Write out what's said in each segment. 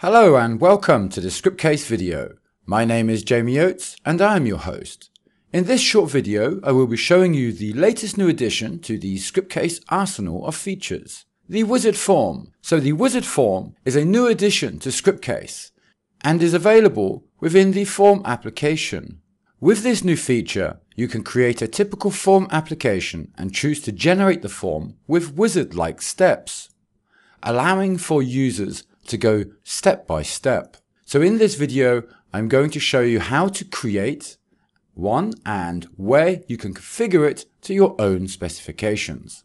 Hello and welcome to the Scriptcase video. My name is Jamie Oates and I am your host. In this short video, I will be showing you the latest new addition to the Scriptcase arsenal of features, the wizard form. So the wizard form is a new addition to Scriptcase and is available within the form application. With this new feature, you can create a typical form application and choose to generate the form with wizard-like steps, allowing for users to go step by step. So in this video, I'm going to show you how to create one and where you can configure it to your own specifications.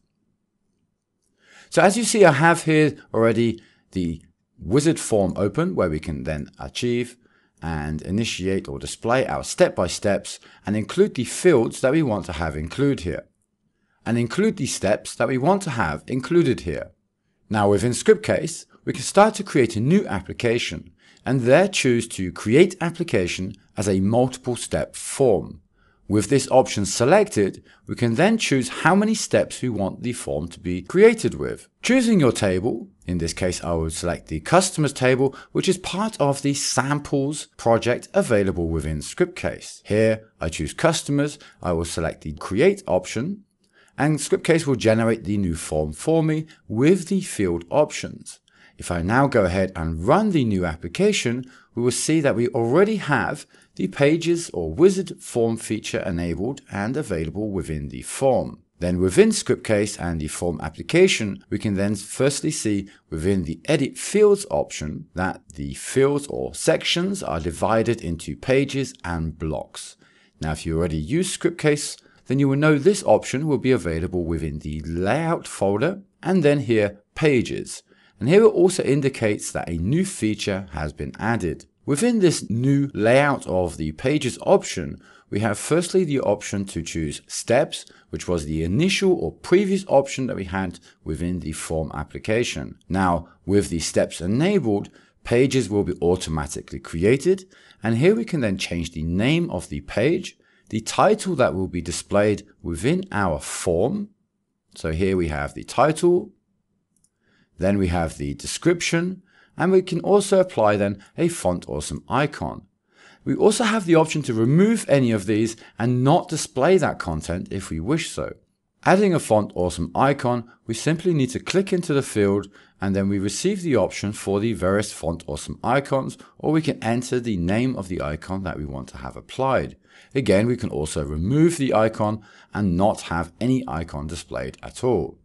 So as you see, I have here already the wizard form open where we can then achieve and initiate or display our step-by-steps and include the fields that we want to have include here and include the steps that we want to have included here. Now within Scriptcase, we can start to create a new application and there choose to create application as a multiple step form. With this option selected, we can then choose how many steps we want the form to be created with. Choosing your table, in this case I would select the customers table, which is part of the samples project available within Scriptcase. Here I choose customers, I will select the create option, and Scriptcase will generate the new form for me with the field options. If I now go ahead and run the new application, we will see that we already have the pages or wizard form feature enabled and available within the form. Then within Scriptcase and the form application, we can then firstly see within the edit fields option that the fields or sections are divided into pages and blocks. Now, if you already use Scriptcase, then you will know this option will be available within the layout folder and then here pages. And here it also indicates that a new feature has been added. Within this new layout of the pages option, we have firstly the option to choose steps, which was the initial or previous option that we had within the form application. Now, with the steps enabled, pages will be automatically created. And here we can then change the name of the page, the title that will be displayed within our form. So here we have the title, then we have the description, and we can also apply then a font awesome icon. We also have the option to remove any of these and not display that content if we wish so. Adding a font awesome icon, we simply need to click into the field and then we receive the option for the various font awesome icons or we can enter the name of the icon that we want to have applied. Again, we can also remove the icon and not have any icon displayed at all.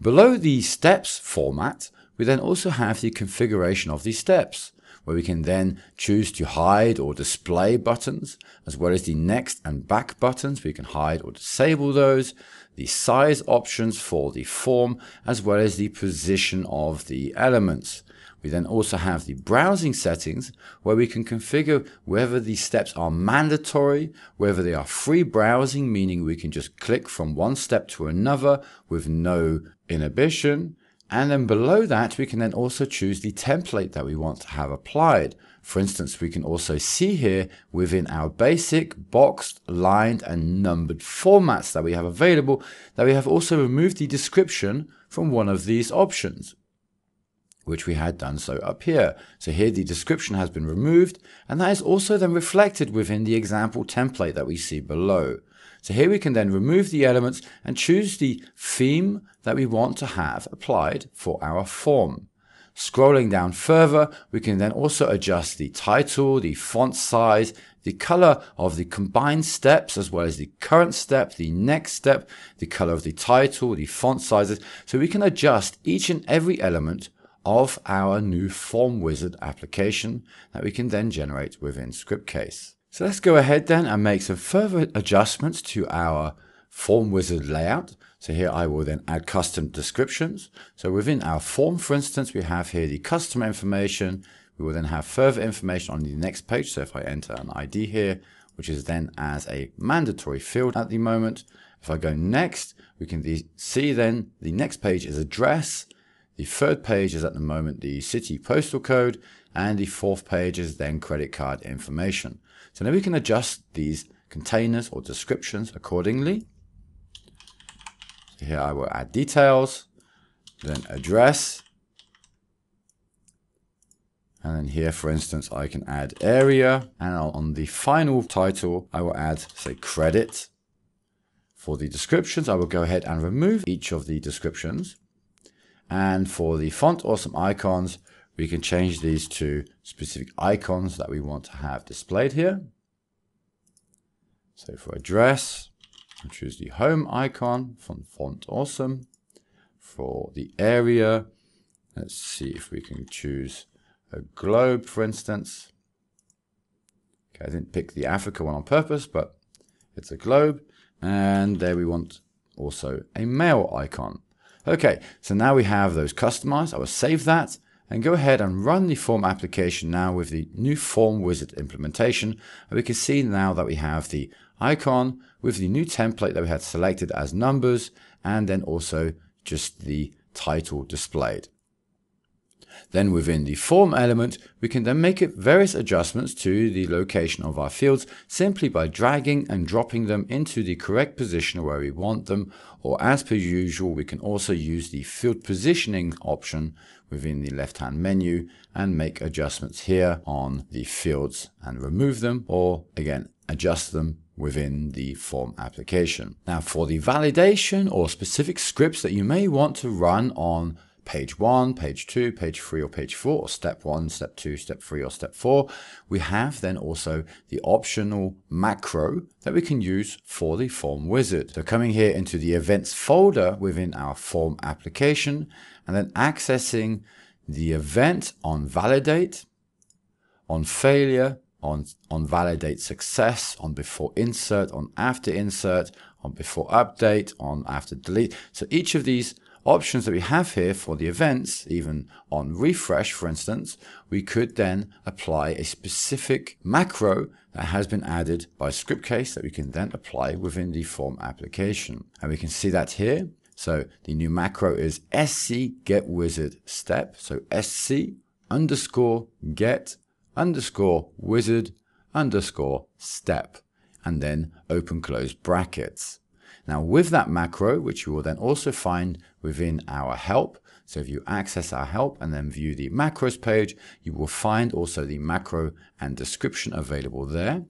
Below the steps format, we then also have the configuration of the steps, where we can then choose to hide or display buttons, as well as the next and back buttons. We can hide or disable those, the size options for the form, as well as the position of the elements. We then also have the browsing settings where we can configure whether these steps are mandatory, whether they are free browsing, meaning we can just click from one step to another with no inhibition. And then below that, we can then also choose the template that we want to have applied. For instance, we can also see here within our basic boxed, lined and numbered formats that we have available that we have also removed the description from one of these options which we had done so up here. So here the description has been removed, and that is also then reflected within the example template that we see below. So here we can then remove the elements and choose the theme that we want to have applied for our form. Scrolling down further, we can then also adjust the title, the font size, the color of the combined steps, as well as the current step, the next step, the color of the title, the font sizes. So we can adjust each and every element of our new Form Wizard application that we can then generate within Scriptcase. So let's go ahead then and make some further adjustments to our Form Wizard layout. So here I will then add custom descriptions. So within our form, for instance, we have here the customer information. We will then have further information on the next page. So if I enter an ID here, which is then as a mandatory field at the moment. If I go next, we can see then the next page is address. The third page is at the moment the city postal code, and the fourth page is then credit card information. So now we can adjust these containers or descriptions accordingly. So here I will add details, then address, And then here, for instance, I can add area. And on the final title, I will add, say, credit. For the descriptions, I will go ahead and remove each of the descriptions. And for the font awesome icons, we can change these to specific icons that we want to have displayed here. So for address, I'll choose the home icon from font awesome. For the area, let's see if we can choose a globe, for instance. Okay, I didn't pick the Africa one on purpose, but it's a globe. And there we want also a mail icon. Okay, so now we have those customized. I will save that and go ahead and run the form application now with the new form wizard implementation. And we can see now that we have the icon with the new template that we had selected as numbers and then also just the title displayed. Then within the form element, we can then make various adjustments to the location of our fields simply by dragging and dropping them into the correct position where we want them. Or as per usual, we can also use the field positioning option within the left hand menu and make adjustments here on the fields and remove them or again adjust them within the form application. Now for the validation or specific scripts that you may want to run on page one, page two, page three, or page four, or step one, step two, step three, or step four, we have then also the optional macro that we can use for the form wizard. So coming here into the events folder within our form application, and then accessing the event on validate, on failure, on, on validate success, on before insert, on after insert, on before update, on after delete. So each of these options that we have here for the events, even on refresh, for instance, we could then apply a specific macro that has been added by Scriptcase that we can then apply within the form application. And we can see that here. So the new macro is sc get wizard step. So sc underscore get underscore wizard underscore step and then open close brackets. Now with that macro, which you will then also find within our help, so if you access our help and then view the macros page, you will find also the macro and description available there.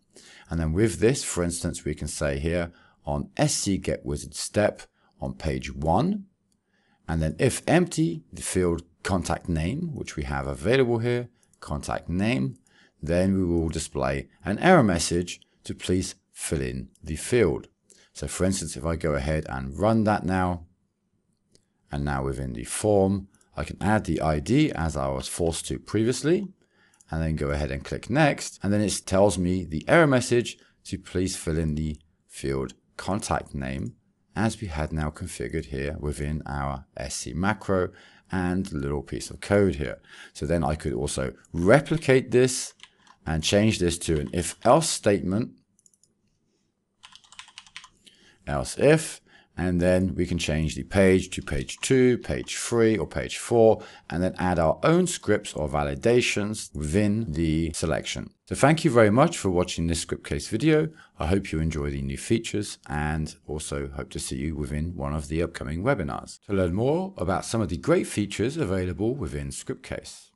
And then with this, for instance, we can say here on sc get wizard step on page one, and then if empty, the field contact name, which we have available here, contact name, then we will display an error message to please fill in the field. So for instance, if I go ahead and run that now, and now within the form, I can add the ID as I was forced to previously, and then go ahead and click next. And then it tells me the error message to please fill in the field contact name as we had now configured here within our SC macro and little piece of code here. So then I could also replicate this and change this to an if else statement else if, and then we can change the page to page two, page three, or page four, and then add our own scripts or validations within the selection. So thank you very much for watching this Scriptcase video. I hope you enjoy the new features and also hope to see you within one of the upcoming webinars to learn more about some of the great features available within Scriptcase.